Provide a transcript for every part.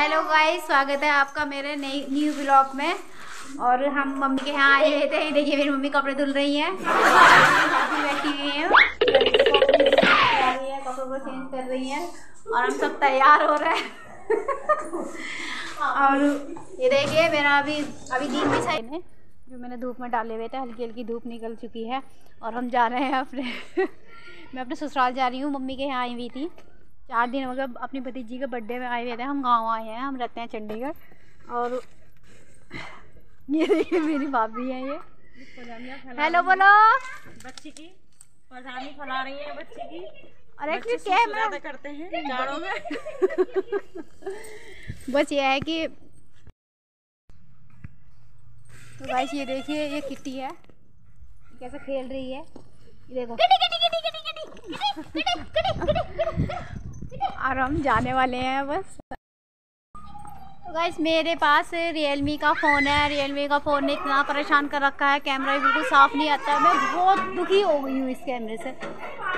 Hello guys स्वागत है आपका मेरे नई न्यू ब्लॉग में। और हम मम्मी के यहाँ आए हुए थे। देखिए, मेरी मम्मी कपड़े धुल रही हैं। बैठी हुई हैं। कपड़ों को चेंज कर रही हैं। और हम सब तैयार हो रहे हैं। और ये देखिए, मेरा अभी अभी दिन भी सही है जो मैंने धूप में डाले हुए थे, हल्की हल्की धूप निकल चुकी है। और हम जा रहे हैं अपने, मैं अपने ससुराल जा रही हूँ। मम्मी के यहाँ आई हुई थी। चार दिन हो गए अपनी भतीजी के बर्थडे में आए हुए थे हम गाँव आए हैं हम रहते हैं चंडीगढ़ और ये देखिए मेरी भाभी है ये। हेलो बोलो। बच्ची की परेशानी फैला रही है बच्ची की। अरे है ज़्यादा करते हैं जाड़ों में। बस ये है कि तो गाइस ये देखिए ये किट्टी है। कैसे खेल रही है। ये देखो। और हम जाने वाले हैं बस। तो गाइस मेरे पास रियलमी का फ़ोन है। रियलमी का फ़ोन ने इतना परेशान कर रखा है। कैमरा भी बिल्कुल साफ़ नहीं आता। मैं बहुत दुखी हो गई हूँ इस कैमरे से।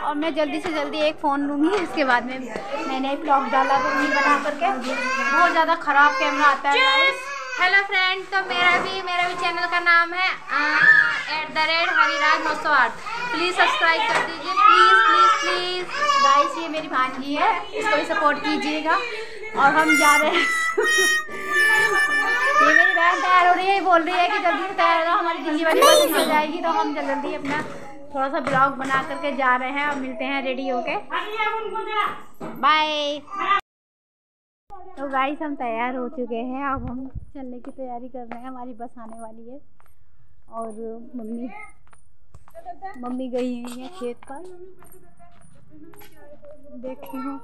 और मैं जल्दी से जल्दी एक फ़ोन लूँगी। इसके बाद में मैंने ब्लॉग डाला करूँगी बना करके। बहुत ज़्यादा ख़राब कैमरा आता है गाइस हेलो फ्रेंड तो मेरा भी मेरा भी चैनल का नाम है एट द रेट हरिराज नौ सौ आठ प्लीज़ सब्सक्राइब कर दीजिए। प्लीज़ प्लीज़ ये मेरी भांजी है इसको भी सपोर्ट कीजिएगा। और हम जा रहे हैं। ये मेरी बहन तैयार हो रही है बोल रही है कि जल्दी से तैयार हो हमारी दिल्ली वाली बस निकल जाएगी। तो हम जल्दी अपना थोड़ा सा ब्लॉग बना करके जा रहे हैं और मिलते हैं रेडी होके। बाय तो गाइस हम तैयार हो चुके हैं। अब हम चलने की तैयारी कर रहे हैं। हमारी बस आने वाली है। और मम्मी मम्मी गई हुई है खेत पर। देखती हूँ।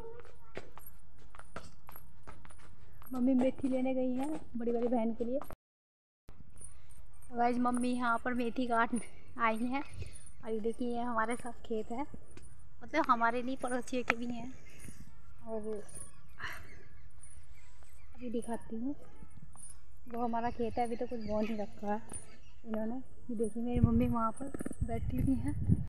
मम्मी मेथी लेने गई हैं बड़ी बड़ी बहन के लिए। गाइस मम्मी यहाँ पर मेथी काट आई हैं और ये देखिए, ये हमारे साथ खेत है। मतलब हमारे नहीं, पड़ोसियों के भी हैं। और अभी दिखाती हूँ। वो हमारा खेत है, अभी तो कुछ बो नहीं रखा है इन्होंने। ये देखिए, मेरी मम्मी वहाँ पर बैठी हुई हैं।